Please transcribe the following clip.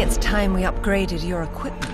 it's time we upgraded your equipment.